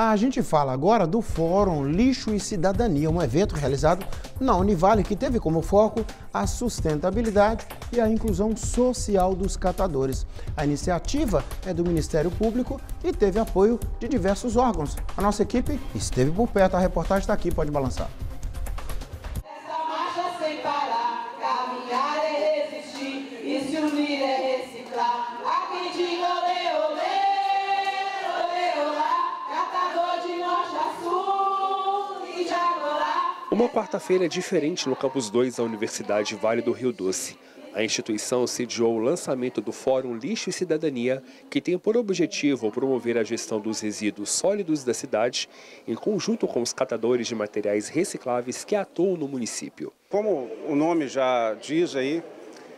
A gente fala agora do Fórum Lixo e Cidadania, um evento realizado na Univale que teve como foco a sustentabilidade e a inclusão social dos catadores. A iniciativa é do Ministério Público e teve apoio de diversos órgãos. A nossa equipe esteve por perto, a reportagem está aqui, pode balançar. Uma quarta-feira diferente no Campus 2 da Universidade Vale do Rio Doce. A instituição sediou o lançamento do Fórum Lixo e Cidadania, que tem por objetivo promover a gestão dos resíduos sólidos da cidade, em conjunto com os catadores de materiais recicláveis que atuam no município. Como o nome já diz aí,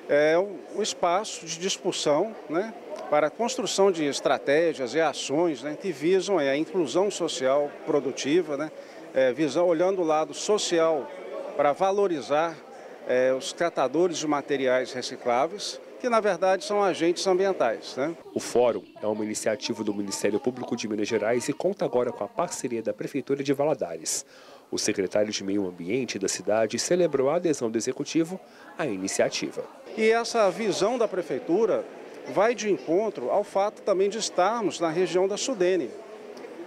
é um espaço de discussão né, para a construção de estratégias e ações né, que visam é, a inclusão social produtiva, né, é, visão olhando o lado social para valorizar é, os catadores de materiais recicláveis, que na verdade são agentes ambientais. Né? O fórum é uma iniciativa do Ministério Público de Minas Gerais e conta agora com a parceria da Prefeitura de Valadares. O secretário de Meio Ambiente da cidade celebrou a adesão do executivo à iniciativa. E essa visão da prefeitura vai de encontro ao fato também de estarmos na região da Sudene,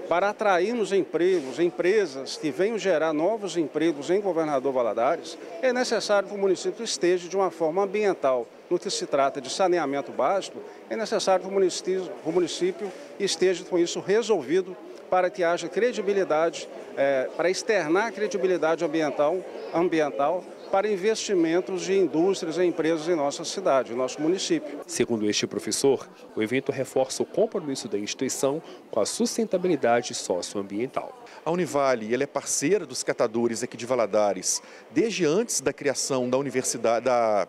para atrairmos empregos, empresas que venham gerar novos empregos em Governador Valadares, é necessário que o município esteja de uma forma ambiental. No que se trata de saneamento básico, é necessário que o município, o município esteja com isso resolvido para que haja credibilidade, é, para externar a credibilidade ambiental, ambiental para investimentos de indústrias e empresas em nossa cidade, em nosso município. Segundo este professor, o evento reforça o compromisso da instituição com a sustentabilidade socioambiental. A Univale ela é parceira dos catadores aqui de Valadares desde antes da criação da Universidade da,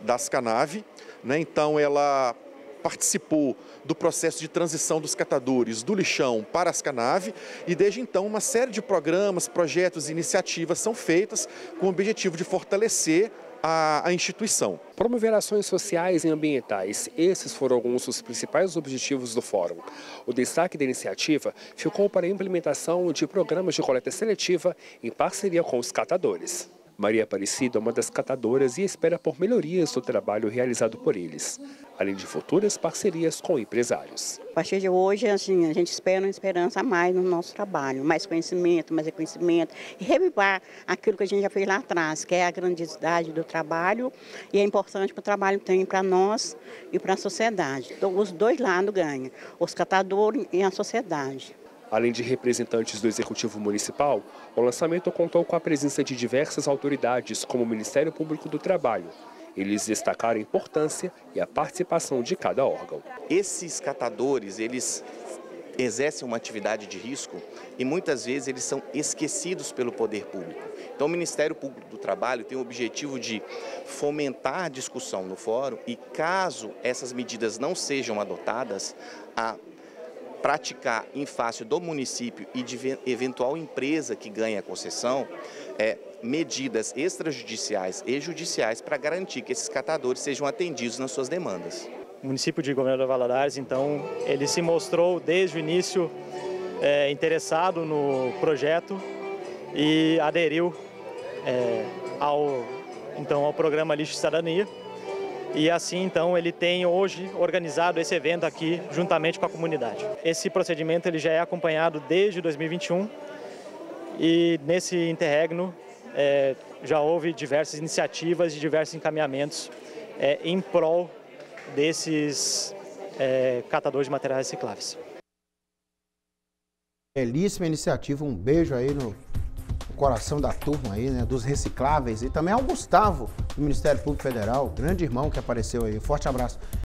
da Ascanave, né? então ela participou do processo de transição dos catadores do lixão para as canave e desde então uma série de programas, projetos e iniciativas são feitas com o objetivo de fortalecer a, a, instituição. Promover ações sociais e ambientais, esses foram alguns dos principais objetivos do Fórum. O destaque da iniciativa ficou para a implementação de programas de coleta seletiva em parceria com os catadores. Maria Aparecida é uma das catadoras e espera por melhorias do trabalho realizado por eles, além de futuras parcerias com empresários. A partir de hoje, assim, a gente espera uma esperança a mais no nosso trabalho, mais conhecimento, mais reconhecimento, e revivar aquilo que a gente já fez lá atrás, que é a grandiosidade do trabalho, e é importante que o trabalho tenha para nós e para a sociedade. Então, os dois lados ganham, os catadores e a sociedade. Além de representantes do Executivo Municipal, o lançamento contou com a presença de diversas autoridades, como o Ministério Público do Trabalho. Eles destacaram a importância e a participação de cada órgão. Esses catadores, eles exercem uma atividade de risco e muitas vezes eles são esquecidos pelo poder público. Então o Ministério Público do Trabalho tem o objetivo de fomentar a discussão no fórum e caso essas medidas não sejam adotadas, a praticar em face do município e de eventual empresa que ganhe a concessão é, medidas extrajudiciais e judiciais para garantir que esses catadores sejam atendidos nas suas demandas. O município de Governador Valadares, então, ele se mostrou desde o início é, interessado no projeto e aderiu é, ao, então, ao programa Lixo Cidadania, e assim então ele tem hoje organizado esse evento aqui juntamente com a comunidade. Esse procedimento ele já é acompanhado desde 2021 e nesse interregno é, já houve diversas iniciativas e diversos encaminhamentos é, em prol desses é, catadores de materiais recicláveis. Belíssima iniciativa, um beijo aí no coração da turma aí, né, dos recicláveis e também ao Gustavo, do Ministério Público Federal, grande irmão que apareceu aí. Forte abraço.